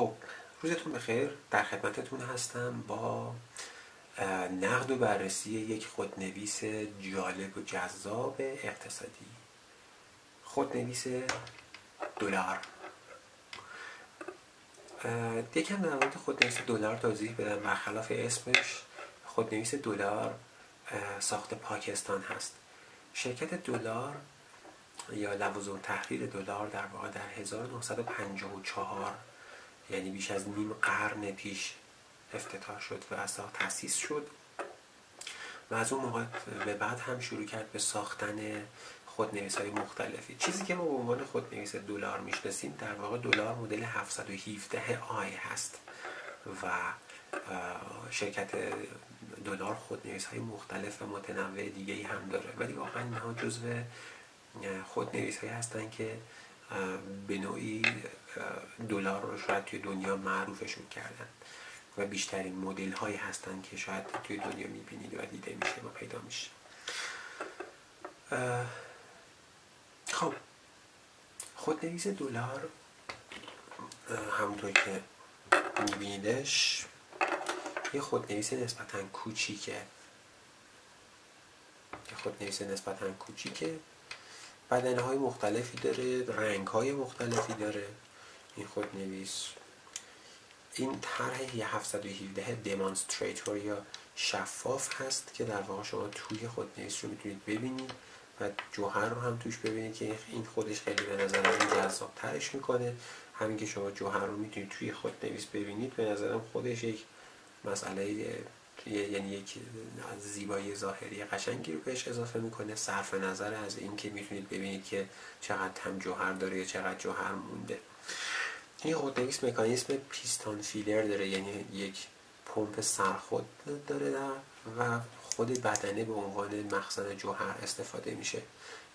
خب روزتون بخیر. در خدمتتون هستم با نقد و بررسی یک خودنویس جالب و جذاب اقتصادی. خودنویس دلار. یکم در مورد خودنویس دلار توضیح بدم. برخلاف اسمش خودنویس دلار ساخت پاکستان هست. شرکت دلار یا لوازم تحریر دلار در واقع در 1954 یعنی بیش از نیم قرن پیش افتتاح شد و اصلا تاسیس شد. و از اون موقع به بعد هم شروع کرد به ساختن خودنویس های مختلفی. چیزی که ما به عنوان خودنویس دلار می‌شناسیم در واقع دلار مدل 717 آی هست و شرکت دلار خودنویس های مختلف و متنوع دیگه هم داره. ولی واقعا اینها جزو خودنویس هایی هستن که به نوعی دلار رو شاید توی دنیا معروفشون کردن و بیشترین مدل هایی هستن که شاید توی دنیا می‌بینید و دیده میشه و پیدا میشه. خب خودنویس دلار همونطور که میبینیدش یه خودنویس نسبتا کوچیکه. یه خودنویس نسبتا کوچیکه. بدنه های مختلفی داره رنگ های مختلفی داره. این خودنویس. این طرح یه 717 دمانستریتور یا شفاف هست که در واقع شما توی خودنویس رو می‌تونید ببینید و جوهر رو هم توش ببینید که این خودش خیلی به نظر من جذاب ترش می‌کنه. همین که شما جوهر رو می‌تونید توی خودنویس ببینید به نظرم خودش یک مسئله یعنی یک زیبایی ظاهری قشنگی رو بهش اضافه می‌کنه. صرف نظر از اینکه می‌تونید ببینید که چقدر هم جوهر داره یا چقدر جوهر مونده. این خودنویس مکانیسم پیستان فیلر داره یعنی یک پمپ سرخود داره و خود بدنه به عنوان مخزن جوهر استفاده میشه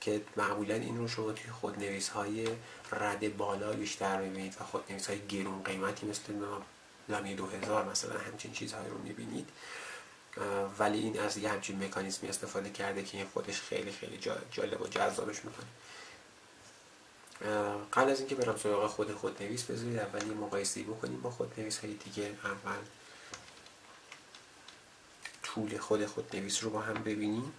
که معمولا این رو شما توی خودنویس های رد بالا بیشتر می‌بینید و خودنویس های گرون قیمتی مثل لامی 2000 مثلا همچین چیزهایی رو می‌بینید. ولی این از یه همچین مکانیزمی استفاده کرده که این خودش خیلی خیلی جالب و جذابش می‌کنه. قبل از اینکه برم سراغ خود خودنویس بذارید اول یه بکنیم با خودنویس های دیگه. اول طول خود خودنویس رو با هم ببینیم.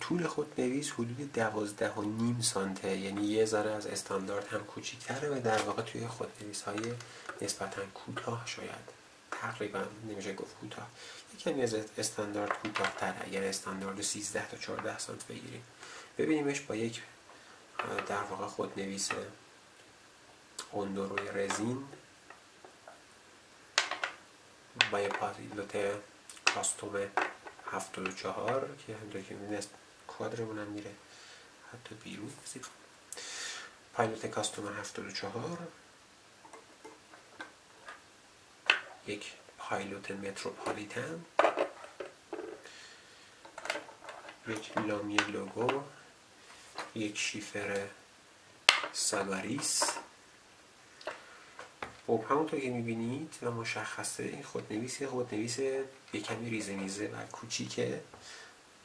طول خودنویس حدود دوازده و نیم سانته. یعنی یه ذره از استاندارد هم کوچیکتره و در واقع توی خودنویس های نسبتا کوتاه شاید. تقریبا نمیشه گفت کوتاه. یکمی از استاندارد کوتاه تر اگر استاندارد 13 تا 14 سانت بگیریم. ببینیمش با یک در واقع خودنویس اندروی رزین با یه پایلوت کاستوم 74 که همونطور که می‌بینید کوادرمون هم میره. حتی بیرون پایلوت کاستوم 74 یک پایلوت متروپولیتن. یک لامی لوگو یک شیفر سالاریس خب همونطور که می‌بینید و مشخصه این خودنویس خودنویس یه کمی ریزه میزه و کوچیکه.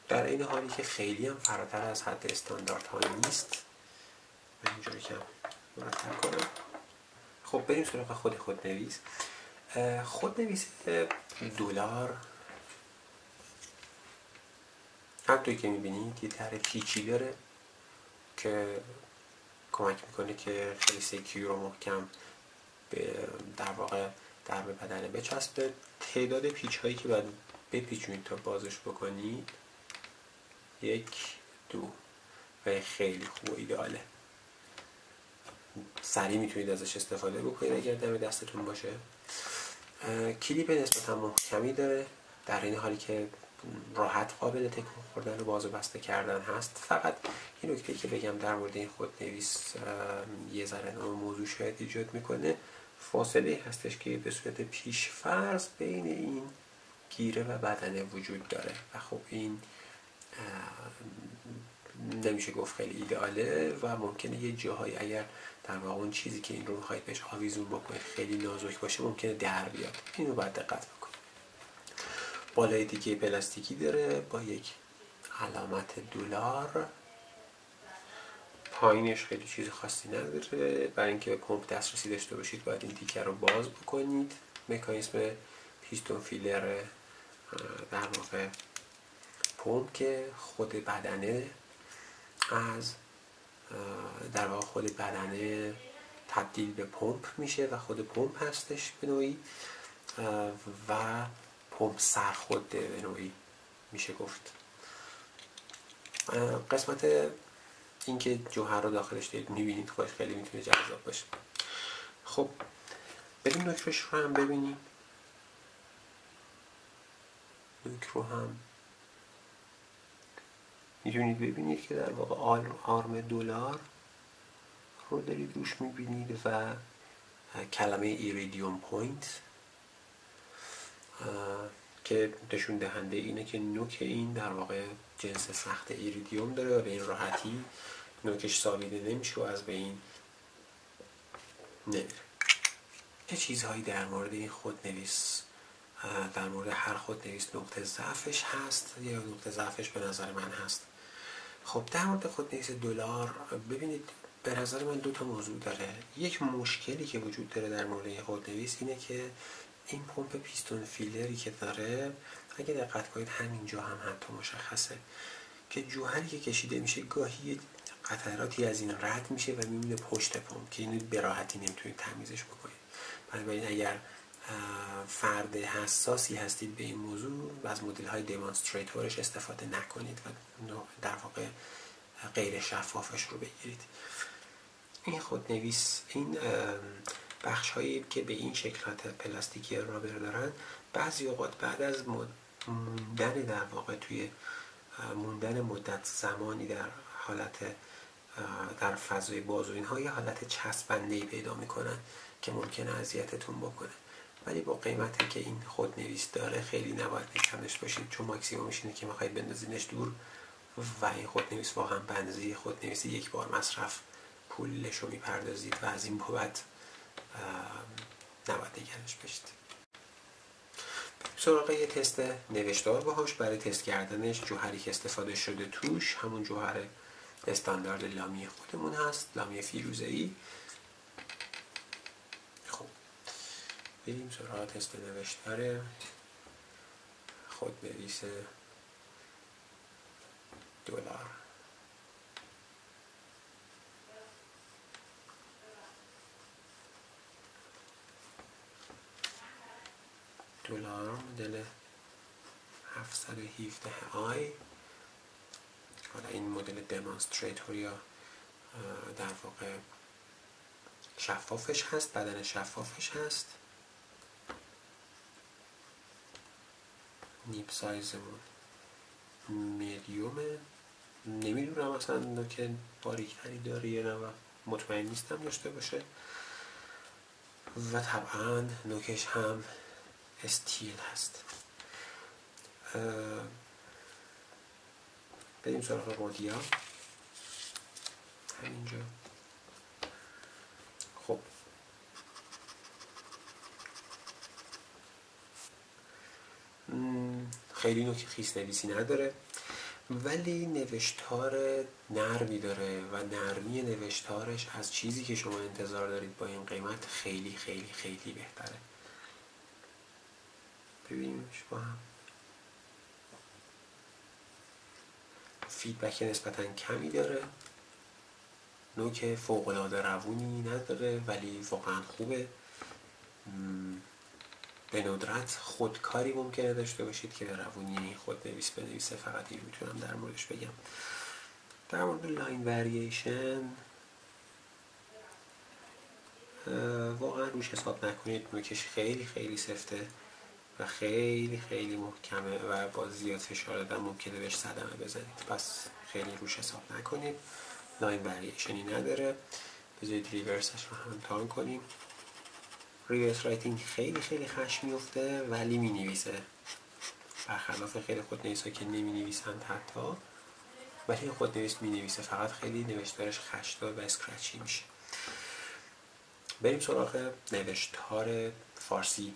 در این حالی که خیلی هم فراتر از حد استاندارد ها نیست. من اینجوری کم مرتب کنم. خب بریم سراغ خود خودنویس. خودنویس دلار. همطوری که می‌بینید یه در پیچی داره که کمک می‌کنه که خیلی سکیور و محکم در واقع در به بدنه بچسبه. تعداد پیچ هایی که باید بپیچونید تا بازش بکنید یک دو. و خیلی خوب و ایداله سریع می‌تونید ازش استفاده بکنید اگر دم دستتون باشه. کلیپ نسبتا محکمی داره. در این حالی که راحت قابل تکون خوردن و باز و بسته کردن هست. فقط این نکته که بگم در مورد این خودنویس یه ذره موضوع شاید ایجاد می‌کنه. فاصله هستش که به صورت پیشفرض بین این گیره و بدنه وجود داره. و خب این نمیشه گفت خیلی ایدئاله و ممکنه یه جاهایی اگر در واقع اون چیزی که این رو می‌خواید بهش آویزون بکنید خیلی نازک باشه ممکنه در بیاد. اینو باید دقت بکنید. بالای دیگه پلاستیکی داره با یک علامت دلار. پایینش خیلی چیز خاصی نداره. برای اینکه به پمپ دسترسی داشته باشید باید این تیکر رو باز بکنید. مکانیزم پیستون فیلر در واقع پمپ که خود بدنه از در واقع خود بدنه تبدیل به پمپ میشه و خود پمپ هستش به نوعی. و پمپ سرخود به نوعی. میشه گفت. قسمت اینکه جوهر رو داخلش دارید می‌بینید خودش خیلی می‌تونه جذاب باشه. خب بریم نوکش رو هم ببینیم. نوک رو هم می‌تونید ببینید که در واقع آرم دلار رو دارید روش می‌بینید و کلمه Iridium Point. که نشون دهنده اینه که نوک این در واقع جنس سخت ایریدیوم داره و به این راحتی نوکش سابیده نمیشه و از به این نمیره. چه چیزهایی در مورد این خود نویس در مورد هر خود نویس نقطه ضعفش هست یا نقطه ضعفش به نظر من هست. خب در مورد خود نویس دلار ببینید به نظر من دو تا موضوع داره. یک مشکلی که وجود داره در مورد خود نویس اینه که این پمپ پیستون فیلری که داره اگه دقت کنید همینجا هم حتی مشخصه که جوهری که کشیده میشه گاهی قطراتی از این رد میشه و میمونه پشت پمپ که اینو به راحتی نمی‌تونید تمیزش بکنید. بنابراین اگر فرد حساسی هستید به این موضوع و از مدل های دیمانستریتورش استفاده نکنید و در واقع غیر شفافش رو بگیرید. این خود نویس این بخش هایی که به این شکلات پلاستیکی رابر دارن بعضی اوقات بعد از موندن در واقع توی موندن مدت زمانی در حالت در فضای باز و اینها یه حالت چسبنده پیدا می‌کنن که ممکنه اذیتتون بکنه. ولی با قیمتی که این خود نویس داره خیلی نباید نکمش باشید چون ماکسیمومش اینه که می‌خواید بندازینش دور و این خود نویس واقعا بنزی خود نویس یک بار مصرف پولش رو می‌پردازید و از این بابت نباید نگرش بشید. سراغ یه تست نوشتار باهاش. برای تست کردنش جوهری که استفاده شده توش همون جوهر استاندارد لامی خودمون هست لامی فیروزه ای خب بریم سراغ تست نوشتار خود نویس دلار. دلار مدل 717 آی. حالا این مدل دمانستریتور یا در واقع شفافش هست بدن شفافش هست. نیپ سایزمون میدیومه نمی‌دونم اصلا که باریکتری داره یا نه مطمئن نیستم داشته باشه. و طبعا نوکش هم استیل هست. بریم سراغ مادیا همینجا. خب. خیلی نوک خیس نویسی نداره ولی نوشتار نرمی داره و نرمی نوشتارش از چیزی که شما انتظار دارید با این قیمت خیلی خیلی خیلی بهتره. ببینیمش با هم. feedback نسبتا کمی داره. نوک فوق العاده روونی نداره ولی واقعا خوبه. به ندرت خودکاری ممکنه داشته باشید که روونی خود نویس بنویسه. فقط این می‌تونم در موردش بگم. در مورد line variation واقعا روش حساب نکنید. نوکش خیلی خیلی سفته. و خیلی خیلی محکمه و با زیاد فشار دادن ممکنه بهش صدمه بزنید. پس خیلی روش حساب نکنید. line variation ی نداره. بذارید reverse ش رو هم امتحان کنیم. reverse writing خیلی خیلی خش میفته ولی می نویسه برخلاف خیلی خود نویس که نمی نویسند حتی. ولی خود نویس می نویسه فقط خیلی نوشتارش خشدار و scratchy میشه. بریم سراغ نوشتار فارسی.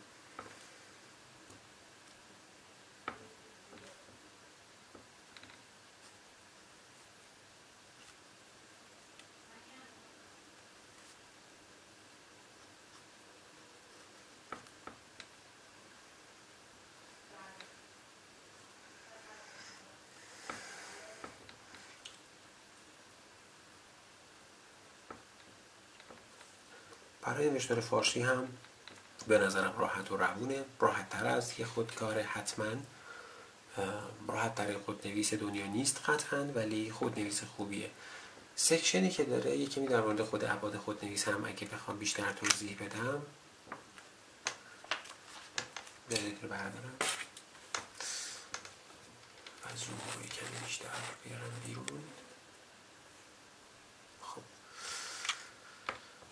نوشتارهای نوشتار فارسی هم به نظرم راحت و روونه. راحت تر از یه خودکاره حتما. راحت در خودنویس دنیا نیست قطعا ولی خودنویس خوبیه. سکشنی که داره یکی می در مورد خود عباد خودنویس هم اگه بخوام بیشتر توضیح بدم. بذارید رو بردارم از اون کمی بیشتر بیارم بیرون.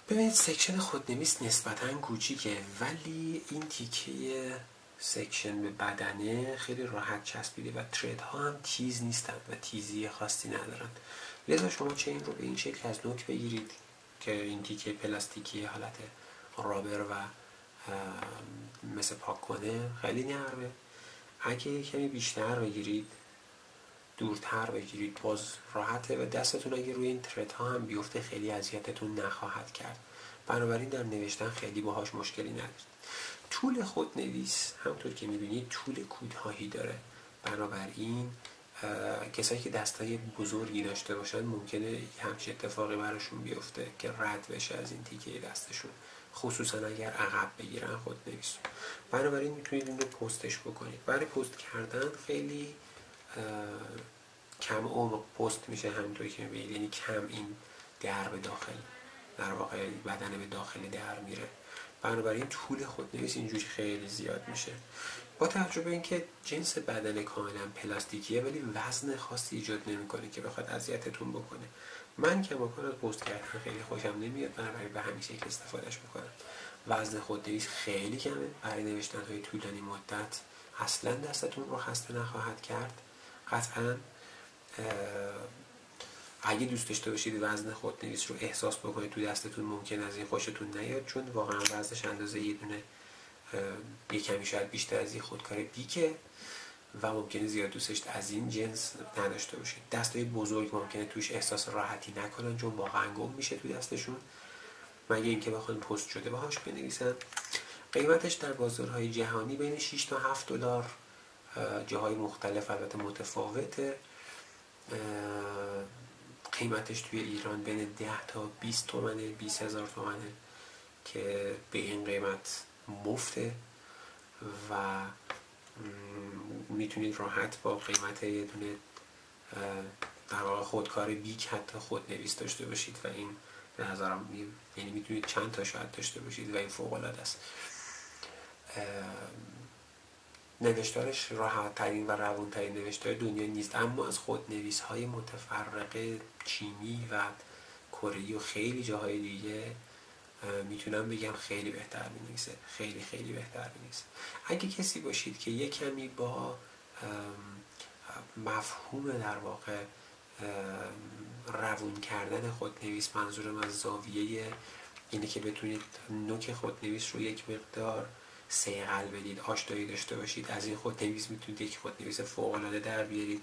ببینید section خودنویس نسبتا کوچیکه ولی این تیکه section به بدنه خیلی راحت چسبیده و thread ها هم تیز نیستند و تیزی خاصی ندارن. لذا شما چه این رو به این شکل از نوک بگیرید که این تیکه پلاستیکی حالت rubber و مثل پاک کنه خیلی نرمه. اگه کمی بیشتر بگیرید دورتر بگیرید باز راحته و دستتون اگه روی این thread ها هم بیفته خیلی اذیتتون نخواهد کرد. بنابراین در نوشتن خیلی باهاش مشکلی ندارید. طول خود نویس همطور که می‌بینید طول کوتاهی داره. بنابراین کسایی که دستای بزرگی داشته باشن ممکنه همچین اتفاقی براشون بیفته که رد بشه از این تیکه دستشون. خصوصا اگر عقب بگیرن خود نویس بنابراین می‌تونید این رو پستش بکنید. برای پست کردن خیلی کم عمق پست میشه همینطور که می‌بینید. یعنی کم این در به داخل در واقع بدن به داخل در میره. بنابراین طول خودنویس اینجوری خیلی زیاد میشه. با توجه به اینکه جنس بدن کاملا پلاستیکیه ولی وزن خاصی ایجاد نمی‌کنه که بخواد اذیتتون بکنه. من که مکان از پست کردن خیلی خوشم نمیاد بنابراین به همین شکل استفادهش می‌کنم. وزن خودنویس خیلی کمه. برای نوشتن های طولانی مدت اصلا دستتون رو خسته نخواهد کرد. قطعا اگه دوست داشته باشید وزن خودنویس رو احساس بکنید تو دستتون ممکن از این خوشتون نیاد چون واقعا وزنش اندازه یه دونه یه کمی شاید بیشتر از یه خودکار بیکه و ممکنه زیاد دوستش از این جنس نداشته باشید دستای بزرگ ممکنه توش احساس راحتی نکنن چون واقعا گم میشه تو دستشون. مگه اینکه بخوان پست شده باهاش بنویسن قیمتش در بازارهای جهانی بین 6 تا 7 دلار جاهای مختلف البته متفاوته. قیمتش توی ایران بین 10 تا 20 تومنه 20 هزار تومنه که به این قیمت مفته و می‌تونید راحت با قیمت یه دونه در واقع خودکار بیک حتی خود نویس داشته باشید و این به نظرم یعنی می‌تونید چند تا شاید داشته باشید و این فوق العاده است نوشتارش راحت ترین و روون ترین نوشتار دنیا نیست اما از خود نویس های متفرقه چینی و کره و خیلی جاهای دیگه می‌تونم بگم خیلی بهتر می‌نویسه. خیلی خیلی بهتر می‌نویسه. اگه کسی باشید که یه کمی با مفهوم در واقع روون کردن خودنویس منظورم از زاویه اینه که بتونید نوک خودنویس رو یک مقدار سیقل بدید آشنایی داشته باشید. از این خودنویس می‌تونید یک خودنویس فوق العاده در بیارید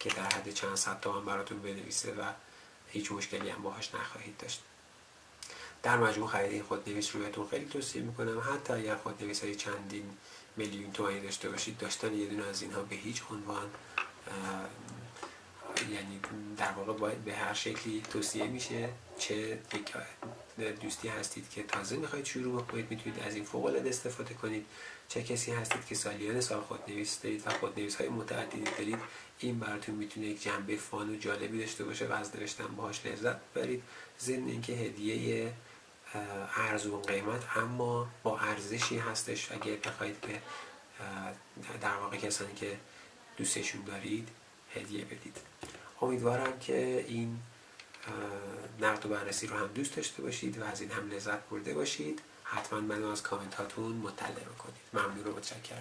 که در حد چند صد تومن براتون بنویسه و هیچ مشکلی هم باهاش نخواهید داشت. در مجموع خرید این خودنویس رو بهتون خیلی توصیه می‌کنم. حتی اگر خودنویس های چندین میلیون تومانی داشته باشید داشتن یه دونه از اینها به هیچ عنوان یعنی در واقع باید به هر شکلی توصیه میشه چه دوستی هستید که تازه می‌خواید شروع بکنید می‌تونید از این فوق العاده استفاده کنید. چه کسی هستید که سالیان سال خودنویس دارید و خودنویس های متعددی دارید. این براتون می‌تونه یک جنبه فان و جالبی داشته باشه و از نوشتن باهاش لذت ببرید. ضمن اینکه هدیه ارزون قیمت اما با ارزشی هستش. اگه بخواید به در واقع کسانی که دوستشون دارید هدیه بدید. امیدوارم که این نقد و بررسی رو هم دوست داشته باشید و از این هم لذت برده باشید. حتما منو از کامنت هاتون مطلع بکنید. ممنون و متشکرم.